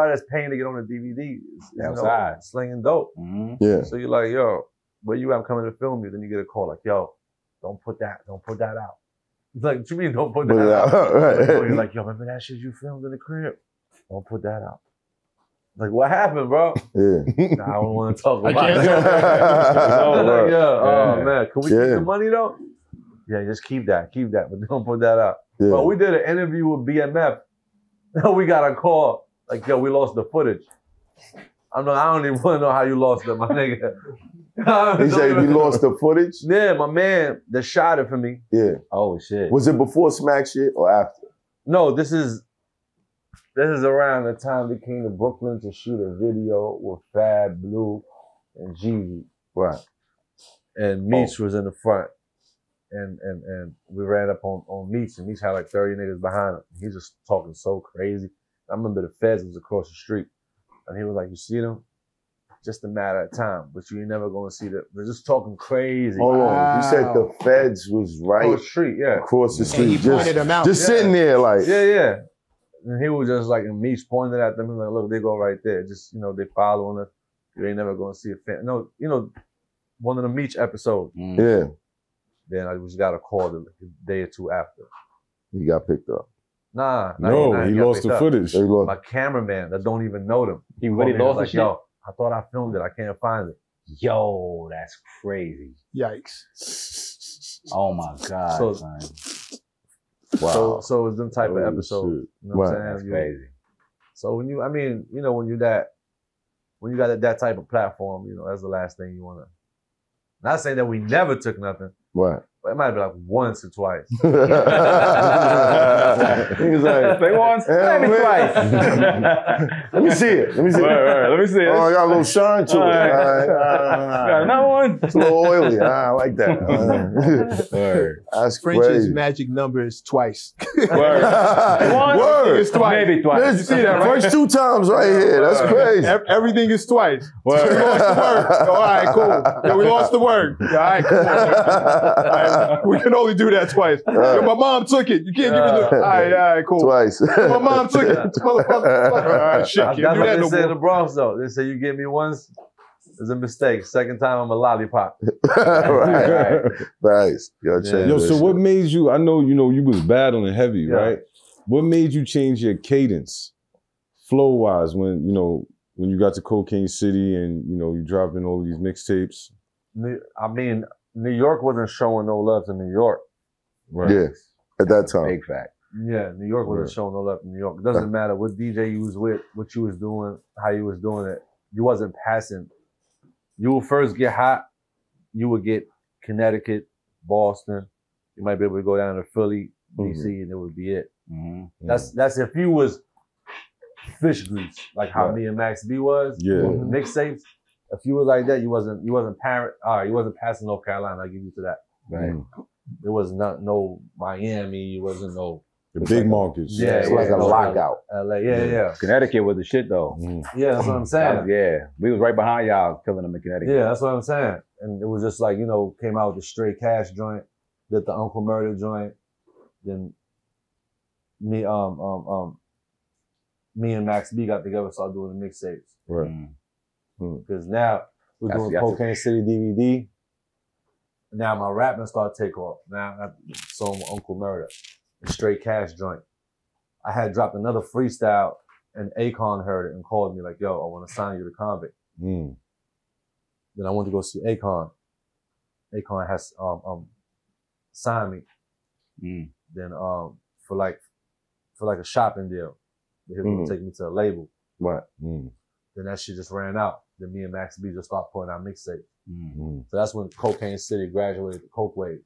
everybody that's paying to get on the DVD is, is, you know, Outside. slinging dope. Mhm. Yeah. So you're like, yo, where you at? I'm coming to film you. Then you get a call like, yo, don't put that, don't put that out. It's like, what you mean don't put that Put it out? out, right. So you're like, yo, remember that shit you filmed in the crib? Don't put that out. Like, what happened, bro? Yeah. Nah, I don't want to talk about it. talk I'm like, yeah, oh man, can we Yeah. keep the money though? Yeah, just keep that, keep that, but don't put that out. Yeah. But we did an interview with BMF. we got a call like, yo, we lost the footage. I'm like, I don't even want to know how you lost it, my nigga. He said we lost the footage. Yeah, my man that shot it for me. Yeah. Oh shit. Was it before Smack shit or after? No, this is this is around the time they came to Brooklyn to shoot a video with Fab Blue and Jeezy. Right. And Meech oh. was in the front. And and and we ran up on, on Meech and Meech had like 30 niggas behind him. He's just talking so crazy. I remember the feds was across the street. And he was like, You see them? Just a matter of time. But you ain't never gonna see them. They're just talking crazy. Hold on. You said the feds was right Across the street, yeah. across the And street. he pointed Just, them out. just Yeah. sitting there like, Yeah, yeah. And he was just like, and Meech pointed at them. He was like, look, they go right there. Just, you know, they following us. You ain't never gonna see a fan. No, you know, one of the Meech episodes. Mm. yeah, Then I just got a call the day or two after. he got picked up. Nah, nah, No, nah, he got lost the up. footage. Lost. My cameraman that don't even know them. He really me and lost the like, shit. yo, I thought I filmed it. I can't find it. Yo, that's crazy. Yikes. Oh my god, So- son. Wow. So, so it's them type Holy of oh, episodes. shit. You know what Right. I'm That's saying? You- crazy. So when you, I mean, you know, when you that, when you got that, that type of platform, you know, that's the last thing you wanna. Not saying that we never took nothing, Right. But it might be like once or twice. he was like, Say once, Yeah, maybe man. twice. let me see it. Let me see it. Right, right, let me see it. Oh, I got a little shine to it. All right. All right. Got another one. It's a little oily. Ah, I like that. Word. That's French's crazy. magic number is twice. Word. Once, Word. It's twice. Maybe twice. This- You see that, right? First two times right here. That's crazy. Ev- Everything is twice. Word. We lost the word. All right, cool. Yo, we lost the word. Yeah, all right, cool. All right, we can only do that twice. Yo, my mom took it. You can't give it the. All right, all right, cool. Twice. My mom took it. Motherfucker. All right, shit, That's can't do what that they no say in the more. Bronx though. They say you get me once, it's a mistake. Second time I'm a lollipop. right. Nice. Yo, Yeah. Yo, so what made you? I know you know you was battling heavy, Yeah. right? What made you change your cadence, flow wise, when you know when you got to Cocaine City and you know you dropping all these mixtapes? I mean, New York wasn't showing no love to New York. Right. Yeah, at that time. Big fact. Yeah, New York wasn't Right. showing no love to New York. It doesn't matter what DJ you was with, what you was doing, how you was doing it. You wasn't passing. You would first get hot. You would get Connecticut, Boston. You might be able to go down to Philly, DC, and it would be it. hmm That's that's if you was fish grease, like how Right. me and Max B was. Yeah. with the mixtapes. If you was like that, you wasn't you wasn't parent. All right, you wasn't passing North Carolina. I will give you to that. Right. Mm. There was not no Miami. It wasn't no The big markets. Yeah, It's like a lockout. LA. Yeah, yeah, Connecticut was the shit though. Mm. yeah. That's what I'm saying. was- yeah, we was right behind y'all killing them in Connecticut. Yeah, that's what I'm saying. And it was just like, you know, came out with the straight cash joint, did the Uncle Murder joint, then me um um um me and Max B got together, started doing the mixtapes. Right. Mm. Because now we're That's- doing Cocaine City DVD. Now my rapping started to take off. Now I saw my Uncle Murder, straight cash joint. I had dropped another freestyle and Akon heard it and called me like, yo, I want to sign you to Konvict. Mm. Then I went to go see Akon. Akon has um, um signed me. Mm. Then um for like for like a shopping deal. He was Mhm. gonna take me to a label. Right. Mm. Then that shit just ran out. Then me and Max B just started putting out mixtapes. Mm. Mm. So that's when Cocaine City graduated to Coke Wave.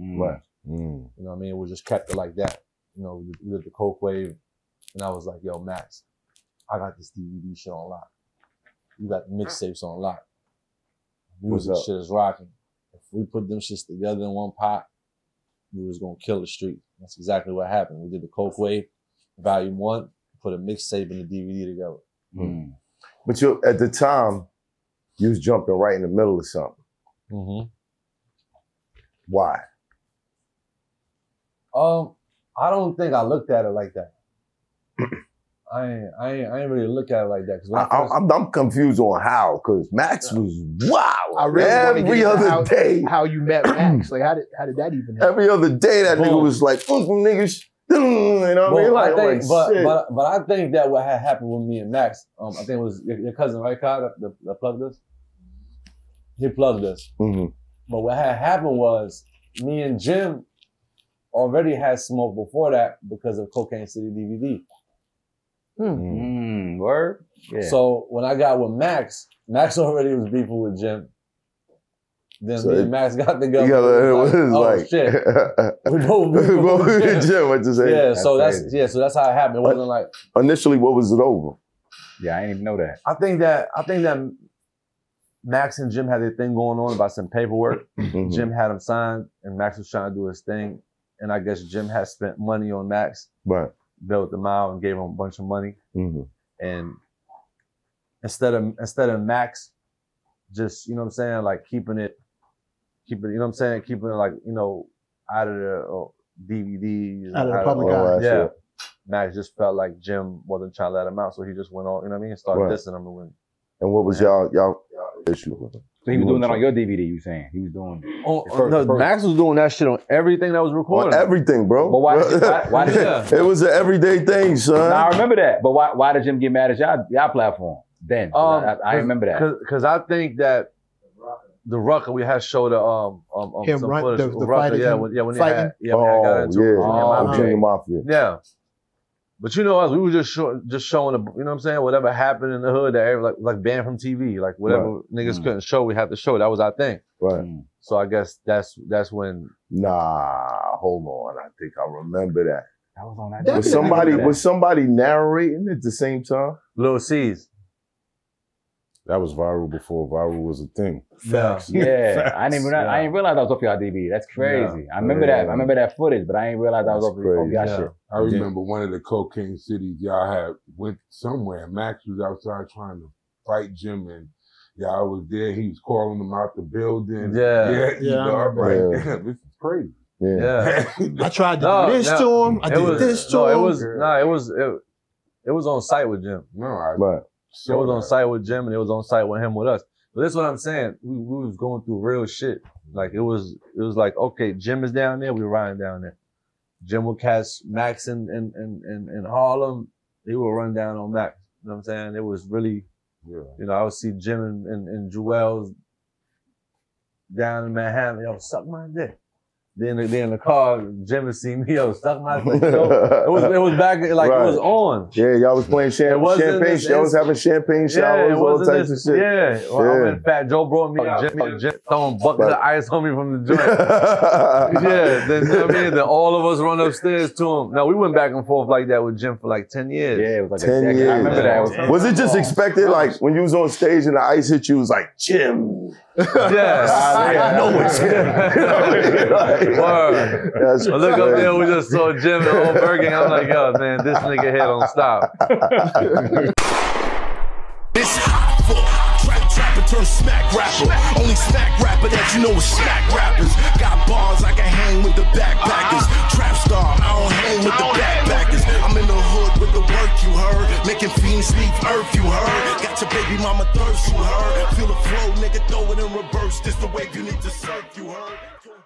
Mm. Right. Mm. You know what I mean? We just kept it like that. You know, we we did the Coke Wave. And I was like, yo, Max, I got this DVD shit on lock. You got the mixtapes on lock. Music shit is rocking. If we put them shits together in one pot, we was gonna kill the street. That's exactly what happened. We did the Coke Wave, Volume One, put a mixtape and a DVD together. Mm. But you at the time, you was jumping right in the middle of something. Mm-hmm. Why? Um, I don't think I looked at it like that. I ain't, I ain't, I ain't really look at it like that. Cause I, I first, I, I'm, I'm confused on how, because Max was wow. I really every get other how, day. How you met Max? Like how did how did that even happen? Every other day, that nigga was like, "Mm, niggas, you know what I mean? Like, I think, like, but, shit. but but I think that what had happened with me and Max, um, I think it was your, your cousin, right, Kyle, that, that, that plugged us. He plugged us. Mhm. But what had happened was me and Jim already had smoke before that because of Cocaine City DVD. Mm, word? Yeah. So when I got with Max, Max already was beefing with Jim. Then So me and Max got together. You gotta- It was it was oh like, shit, we both beefing What with was Jim. Jim? What you say? Yeah, That's so that's yeah, so that's how it happened. It wasn't like Initially, what was it over? yeah, I didn't even know that. I think that I think that Max and Jim had their thing going on about some paperwork. Mhm. Jim had him signed, and Max was trying to do his thing. And I guess Jim had spent money on Max, Right. built him out, and gave him a bunch of money. Mhm. And instead of instead of Max, just you know what I'm saying, like keeping it, keeping it, you know what I'm saying, keeping it like you know out of the uh, DVDs, Out of the out public all eye. that yeah. Max just felt like Jim wasn't trying to let him out, so he just went on. You know what I mean? Started Right. dissing him and went. And what was y'all y'all issue with him? So he was doing that on your DVD, you saying? He was doing Oh, first- no, first- Max was doing that shit on everything that was recorded. On recorded. everything, bro. But why did- why- why did- Yeah. it was an everyday thing, son. Now I remember that, but why why did Jim get mad at y'all, y'all platform then? 'Cause Um, I, I remember that. because I think that the Rucker we had showed a, um um, um Him some run- footage the- the Rucker, yeah when, yeah when he had yeah when he got oh, into yeah. it with Junior Oh, Junior Mafia. yeah. But you know us, we were just show, just showing the, you know what I'm saying, whatever happened in the hood that like like banned from TV, like whatever niggas Mm. couldn't show, we had to show. That was our thing. Right. Mm. So I guess that's that's when Nah, hold on. I think I remember that. That was on that. That Was somebody that. was somebody narrating at the same time? Lil C's. That was viral before viral was a thing. Yeah. Yeah, I didn't even Yeah. I didn't realize I was off y'all DVD. That's crazy. I remember Yeah. that. I remember that footage, but I didn't realize I was That's off, off y'all. Yeah. shit. I remember one of the cocaine cities y'all had went somewhere. Max was outside trying to fight Jim and y'all was there. He was calling him out the building. Yeah. Yeah. Yeah, know, I'm like, remember. damn, this is crazy. Yeah. Yeah. I tried to No, do this no, to him. I it did was this to no, him. it was no, it was it, it was on site with Jim. no, I Right. It was on site with Jim and it was on site with him with us. But that's what I'm saying. We, we was going through real shit. Like it was it was like, okay, Jim is down there, we riding down there. Jim will catch Max in in, in, in, in Harlem, he will run down on Max. You know what I'm saying? It was really, Yeah. you know, I would see Jim and, and, and Juelz down in Manhattan, yo, suck my dick. Then they in the car, Jim would see me, yo, suck my dick. Yo, it was it was back like Right. it was on. Yeah, y'all was playing It champ- wasn't champagne. this Y'all was having champagne showers, all wasn't types this- of shit. Yeah, well, I Yeah. went fat. Joe brought me a Jim, Jim throwing bucket Right. of ice on me from the joint. yeah, then you know what I mean. Then all of us run upstairs to him. Now we went back and forth like that with Jim for like ten years. Yeah, it was like Ten a decade. years. I remember that. It was, Was it just expected? Like when you was on stage and the ice hit you, it was like Jim. Yeah. I know it's him. Word. That's I look up there, we just saw Jim and old Bergen. I'm like, yo, man, this nigga here don't stop. It's hot for trap trapper turn smack rapper. Only smack rapper that you know is smack rappers. Got bars I can hang with the backpackers. Trap I don't hang with the backpackers. I'm in the hood with the work you heard. Making fiends leave earth you heard. Got your baby mama thirst you heard. Feel the flow, nigga, throw it in reverse. This the wave you need to surf you heard.